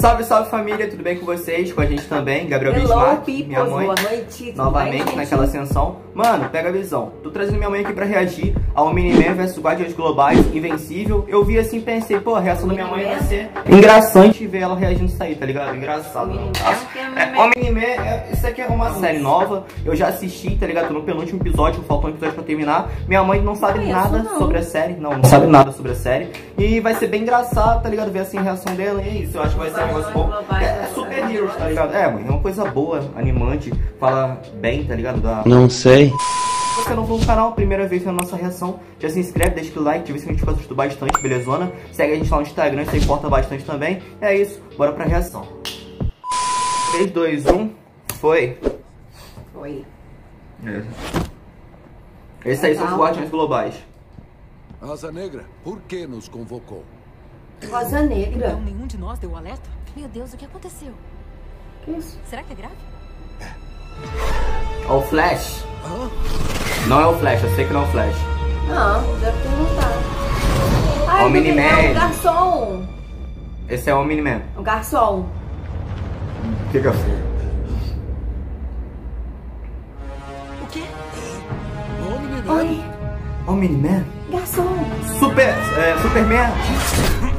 Salve, salve família, tudo bem com vocês? Com a gente também, Gabriel Hello, Bismarck, people, minha mãe, boa noite. novamente bem, naquela ascensão. Mano, pega a visão. Tô trazendo minha mãe aqui pra reagir ao Miniman vs Guardiões Globais, Invencível. Eu vi assim e pensei, pô, a reação da minha mãe vai ser engraçante ver ela reagindo isso aí, tá ligado? Engraçado. Miniman, que é É, Miniman. o Miniman, é, isso aqui é uma série nova. Eu já assisti, tá ligado? Tô no penúltimo episódio, faltou um episódio pra terminar. Minha mãe não sabe Conheço, nada não. sobre a série. Não, não sabe nada sobre a série. E vai ser bem engraçado, tá ligado? Ver assim a reação dela. E é isso, eu acho que vai ser negócio bom. É, é super heroes, tá ligado? É, mãe, é uma coisa boa, animante. Fala bem, tá ligado? Da, Não sei. se você não for no canal, primeira vez na nossa reação, já se inscreve, deixa o like, ativa o sininho de notificações bastante, belezona? Segue a gente lá no Instagram, isso importa bastante também. É isso, bora pra reação. 3, 2, 1, foi. Oi. Esse aí são os. Guardiões Globais. Asa Negra, por que nos convocou? Rosa Negra. Então nenhum de nós deu alerta? Meu Deus, o que aconteceu? Que isso? Será que é grave? Ó, o Flash. Hã? Não é o Flash, eu sei que não é o Flash. Não, deve perguntar. O eu Miniman. É um garçom. Esse é o Miniman. Um garçom. O que que é? O quê? Omni-Man? O Miniman? garçom. Super, é, Superman.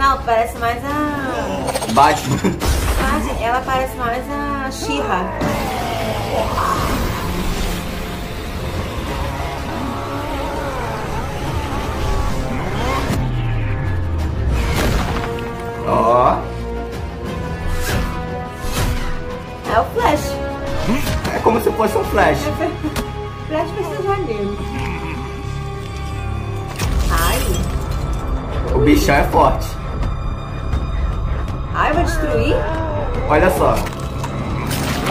Não, parece mais a... Batman. Mas Ela parece mais a She-Ra. Ó. É o Flash. É como se fosse um Flash. Flash vai ser janeiro. Ai. O bichão é forte. Ai, vai destruir? Olha só.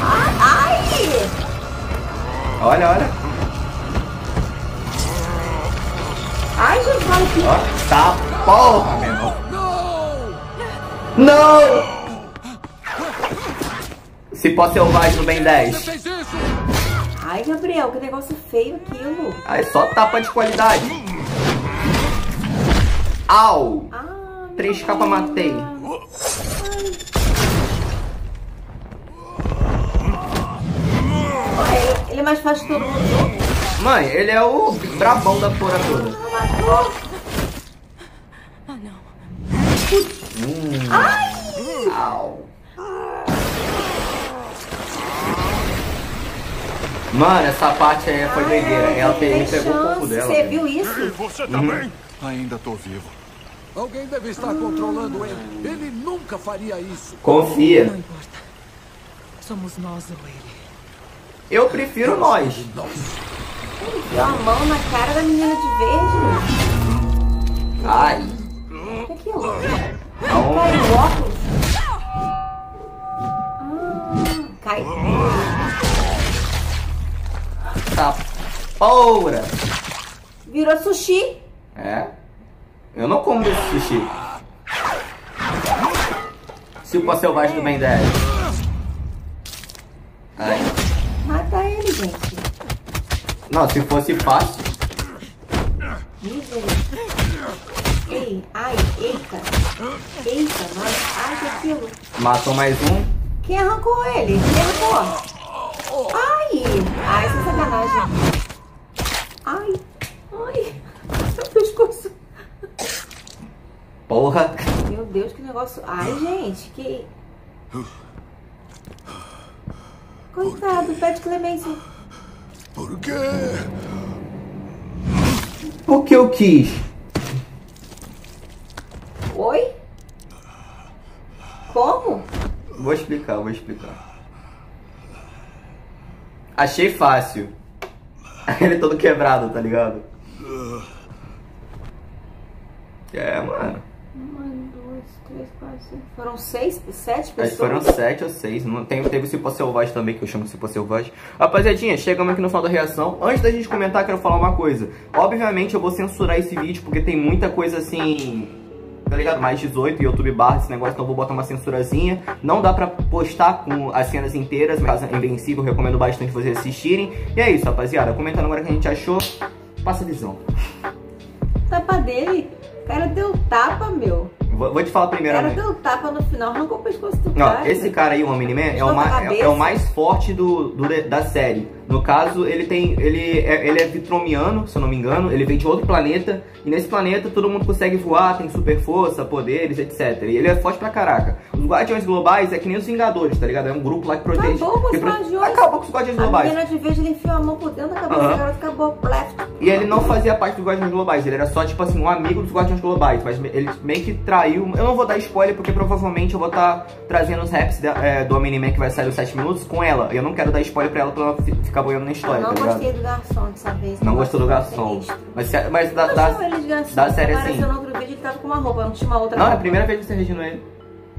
Ai! ai. Olha, olha. Ai, gente, olha aqui. Ó, tá porra, meu irmão. Não! Não! Cipó selvagem no Ben 10. Você fez isso! Ai, Gabriel, que negócio feio aquilo. Aí só tapa de qualidade. Au! Ah, Três capas Deus. matei. Ai, ele- ele é mais fácil que todo mundo. Mãe, ele é o brabão da porra toda. Ah, não. Au. Mano, essa parte aí foi doideira. Ela me pegou o corpo dela. Você velho. viu isso? Você também? Ainda tô vivo. Alguém deve estar controlando ele. Ele nunca faria isso. Confia. Não importa. Somos nós ou ele. Eu prefiro nós. Deu a mão na cara da menina de verde. Ai. O que é aquilo? Aonde? Caiu o óculos? Ah, cai. Tá porra. Virou sushi. É? Eu não como desse sushi. Cipó selvagem do Ben 10. Ai. Mata ele, gente. Não, se fosse fácil. Ei, ai, eita. Eita, nós. Ai, que aquilo. Matou mais um. Quem arrancou ele? Quem arrancou? Ai! Ai, isso é sacanagem. Ai! Ai! Meu pescoço. Porra. Meu Deus, que negócio. Ai, gente, que. Coitado, pede clemência. Por quê? O que eu quis? Oi? Como? Vou explicar, vou explicar. Achei fácil. Ele todo quebrado, tá ligado? É, mano. Duas, três, quatro, cinco. Foram seis, sete Acho pessoas. foram sete ou seis. Não, tem, teve o Cipó Selvagem também, que eu chamo de Cipó Selvagem. Rapaziadinha, chegamos aqui no final da reação. Antes da gente comentar, quero falar uma coisa. Obviamente eu vou censurar esse vídeo, porque tem muita coisa assim... Tá ligado? Mais 18, YouTube barra esse negócio, então eu vou botar uma censurazinha. Não dá pra postar com as cenas inteiras, mas é invencível, recomendo bastante vocês assistirem. E é isso, rapaziada. Comentando agora o que a gente achou. Passa a visão. Tapa dele. O cara deu tapa, meu. Vou, vou te falar Era primeiramente. pelo tapa no final, arrancou o pescoço do Ó, cara. esse cara aí, o Omni-Man, é, o Estou ma- na é- é o mais forte do, do- da série. No caso, ele tem. Ele é, ele é vitromiano, se eu não me engano. Ele vem de outro planeta. E nesse planeta todo mundo consegue voar, tem super força, poderes, etc. E ele é forte pra caraca. Os Guardiões Globais é que nem os Vingadores, tá ligado? É um grupo lá que protege. Acabou com os pro- Guardiões. Acabou com os Guardiões A Globais. menina de vez ele enfiou a mão por dentro da cabeça, o garoto acabou, plef. E ele não fazia parte dos Guardiões Globais, ele era só, tipo assim, um amigo dos Guardiões Globais. Mas ele meio que traiu. Eu não vou dar spoiler porque provavelmente eu vou estar trazendo os raps da- é, do Omni-Man que vai sair os 7 minutos com ela. Eu não quero dar spoiler pra ela pra ela fi- ficar boiando na Eu história, não tá gostei do garçom dessa vez. Não gostou do garçom. Mas, mas da, Eu da, garçom. da série assim. Apareceu no outro vídeo ele tava com uma roupa, não tinha uma outra Não, é a roupa. primeira vez que você reginou ele.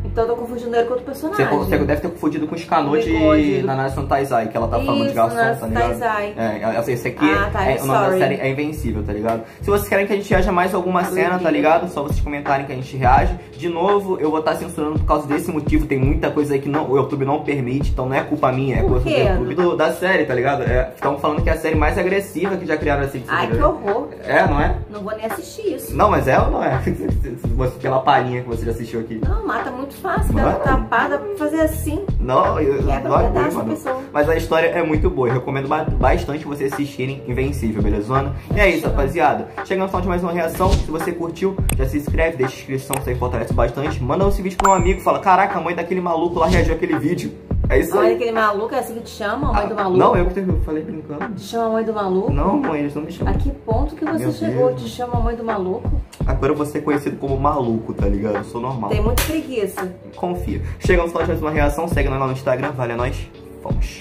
Então eu tô confundindo ele com outro Você, personagem. você deve ter confundido com o Scano de. Nanatsu no Taizai, que ela tá falando de Isso, garçom, tá ligado? Taizai. É, essa- esse aqui Ah, tá, é, o nome da série é Invencível, tá ligado? Se vocês querem que a gente reaja mais alguma cena, tá ligado? Só vocês comentarem que a gente reage. De novo, eu vou estar censurando por causa desse motivo. Tem muita coisa aí que não, o YouTube não permite, então não é culpa minha, é coisa do? YouTube do- da série, tá ligado? Estão falando que é a série mais agressiva que já criaram assim. Ai, que horror. É, não é? Não vou nem assistir isso. Não, mas é ou não é? Você- Pela palhinha que você já assistiu aqui. Não, mata muito fácil, Não. cara tapada pra fazer assim. Não, eu Quebra não aguento, mano. pessoa. Mas a história é muito boa. Eu recomendo ba- bastante vocês assistirem Invencível, belezona? E é isso, rapaziada. No final de mais uma reação. Se você curtiu, já se inscreve, deixa a inscrição, isso aí fortalece bastante. Manda esse vídeo pra um amigo, fala: Caraca, a mãe daquele maluco lá reagiu àquele vídeo. É isso Olha aí. aquele maluco, é assim que te chama, a mãe do Ah, maluco? não, eu que eu falei brincando. Te chama a mãe do maluco? Não, mãe, eles não me chamam. A que ponto que você Meu chegou? Deus. Te chama a mãe do maluco? Agora eu vou ser conhecido como maluco, tá ligado? Eu sou normal. Tem muita preguiça. Confia. Chegamos de mais uma reação. Segue nós lá no Instagram. Vale a nós. Fomos.